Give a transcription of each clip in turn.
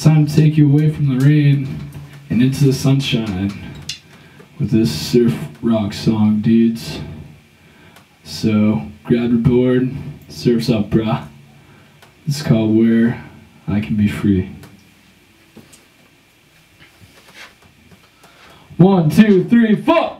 It's time to take you away from the rain and into the sunshine with this surf rock song, dudes. So grab your board, surf's up, brah. It's called Where I Can Be Free. One, two, three, four!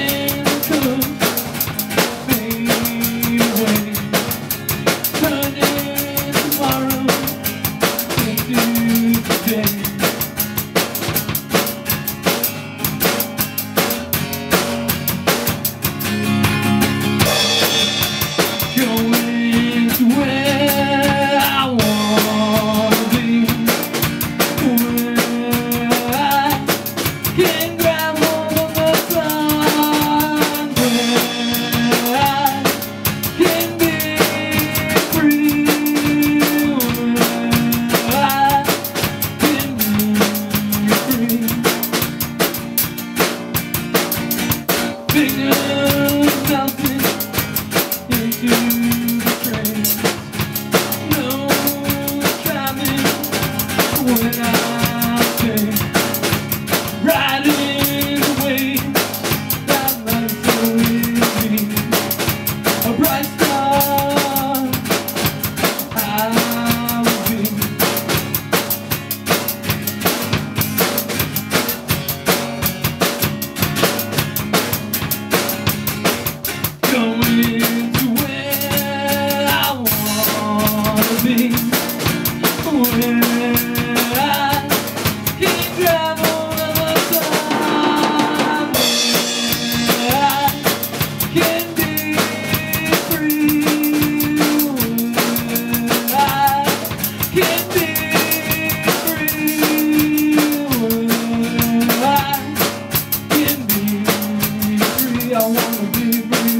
I wanna be free.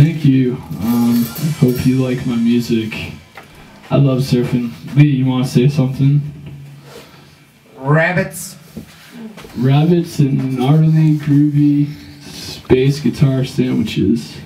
Thank you. Um, hope you like my music. I love surfing. Lee, you want to say something? Rabbits. Rabbits and gnarly, groovy space guitar sandwiches.